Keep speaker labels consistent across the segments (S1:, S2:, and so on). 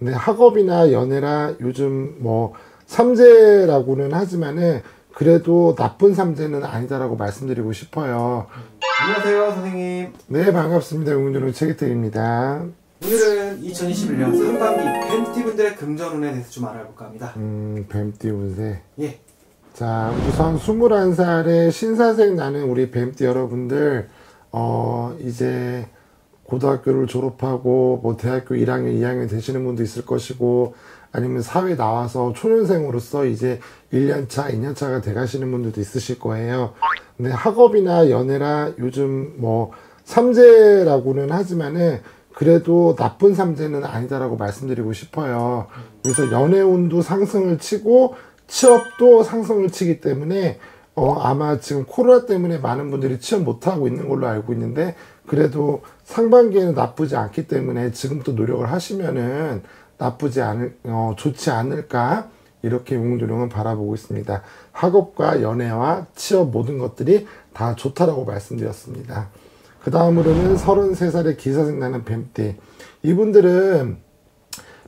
S1: 근데 학업이나 연애나 요즘 뭐 삼재라고는 하지만은 그래도 나쁜 삼재는 아니다라고 말씀드리고 싶어요.
S2: 안녕하세요 선생님
S1: 네 반갑습니다. 용준호 최기택입니다.
S2: 오늘은 2021년 상반기 팬티분들의 금전운에 대해서 좀 알아볼까 합니다
S1: 음 뱀띠 운세.
S2: 예
S1: 자 우선 21살의 신사생 나는 우리 뱀띠 여러분들 어 이제 고등학교를 졸업하고 뭐 대학교 1학년 2학년 되시는 분도 있을 것이고 아니면 사회 나와서 초년생으로서 이제 1년차 2년차가 돼 가시는 분들도 있으실 거예요. 근데 학업이나 연애나 요즘 뭐 삼재라고는 하지만은 그래도 나쁜 삼재는 아니다라고 말씀드리고 싶어요. 그래서 연애운도 상승을 치고 취업도 상승을 치기 때문에 어, 아마 지금 코로나 때문에 많은 분들이 취업 못하고 있는 걸로 알고 있는데 그래도 상반기에는 나쁘지 않기 때문에 지금부터 노력을 하시면은 나쁘지 않을 어, 좋지 않을까 이렇게 용두룡은 바라보고 있습니다. 학업과 연애와 취업 모든 것들이 다 좋다라고 말씀드렸습니다. 그 다음으로는 33살의 기사생 나는 뱀띠 이분들은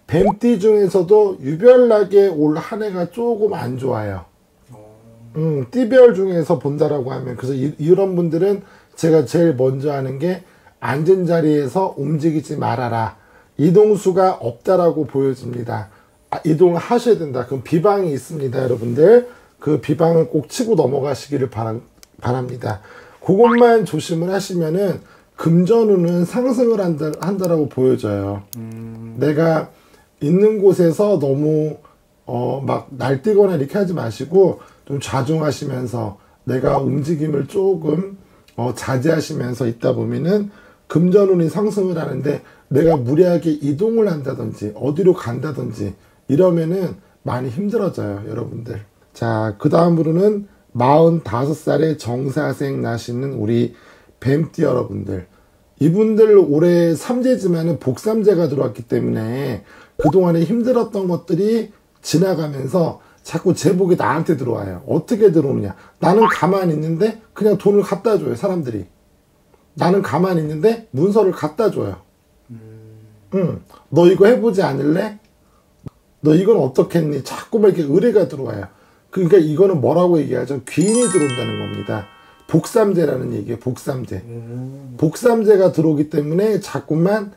S1: 뱀띠 중에서도 유별나게 올 한 해가 조금 안 좋아요. 음, 띠별 중에서 본다라고 하면 그래서 이, 이런 분들은 제가 제일 먼저 하는 게 앉은 자리에서 움직이지 말아라. 이동수가 없다라고 보여집니다. 아, 이동하셔야 된다. 그럼 비방이 있습니다, 여러분들. 그 비방을 꼭 치고 넘어가시기를 바라, 바랍니다. 그것만 조심을 하시면은 금전운은 상승을 한다, 한다라고 보여져요. 내가 있는 곳에서 너무 어, 막 날뛰거나 이렇게 하지 마시고 좀 좌중하시면서 내가 움직임을 조금 어, 자제하시면서 있다 보면은 금전운이 상승을 하는데 내가 무리하게 이동을 한다든지 어디로 간다든지 이러면은 많이 힘들어져요, 여러분들. 자, 그 다음으로는 45살의 정사생 나시는 우리 뱀띠 여러분들. 이분들 올해 삼재지만은 복삼재가 들어왔기 때문에 그동안에 힘들었던 것들이 지나가면서 자꾸 제복이 나한테 들어와요. 어떻게 들어오느냐. 나는 가만히 있는데 그냥 돈을 갖다 줘요, 사람들이. 나는 가만히 있는데 문서를 갖다 줘요. 응. 너 이거 해보지 않을래? 너 이건 어떻겠니? 자꾸만 이렇게 의뢰가 들어와요. 그러니까 이거는 뭐라고 얘기하죠? 귀인이 들어온다는 겁니다. 복삼재라는 얘기예요. 복삼재. 복삼재가 들어오기 때문에 자꾸만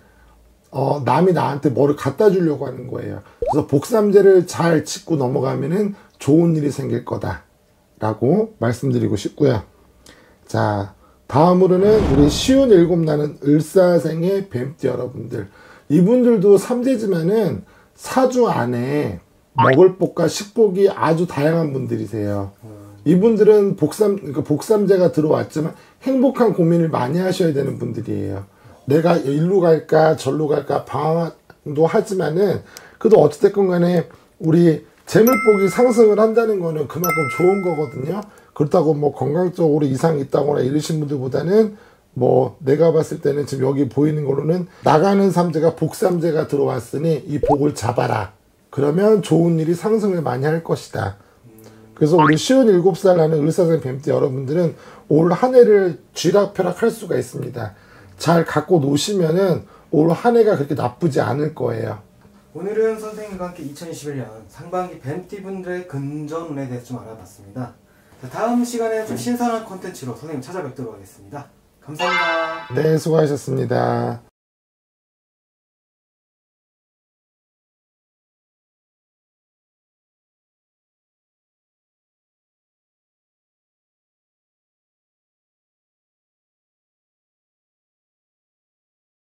S1: 어, 남이 나한테 뭐를 갖다 주려고 하는 거예요. 그래서 복삼재를 잘 짚고 넘어가면은 좋은 일이 생길 거다라고 말씀드리고 싶고요. 자, 다음으로는 우리 쉬운 일곱 나는 을사생의 뱀띠 여러분들. 이분들도 삼재지만은 사주 안에 먹을 복과 식복이 아주 다양한 분들이세요. 이분들은 복삼, 그러니까 복삼재가 들어왔지만 행복한 고민을 많이 하셔야 되는 분들이에요. 내가 일로 갈까 절로 갈까 방황도 하지만은 그래도 어찌됐건 간에 우리 재물복이 상승을 한다는 거는 그만큼 좋은 거거든요. 그렇다고 뭐 건강적으로 이상이 있다거나 이러신 분들보다는 뭐 내가 봤을 때는 지금 여기 보이는 거로는 나가는 삼재가 복삼재가 들어왔으니 이 복을 잡아라. 그러면 좋은 일이 상승을 많이 할 것이다. 그래서 우리 쉬운 일곱 살 나는 을사생 뱀띠 여러분들은 올 한 해를 쥐락펴락 할 수가 있습니다. 잘 갖고 노시면은 올 한 해가 그렇게 나쁘지 않을 거예요.
S2: 오늘은 선생님과 함께 2021년 상반기 뱀티분들의 금전운에 대해서 좀 알아봤습니다 자, 다음 시간에 좀 신선한 컨텐츠로 선생님 찾아뵙도록 하겠습니다 감사합니다
S1: 네, 수고하셨습니다.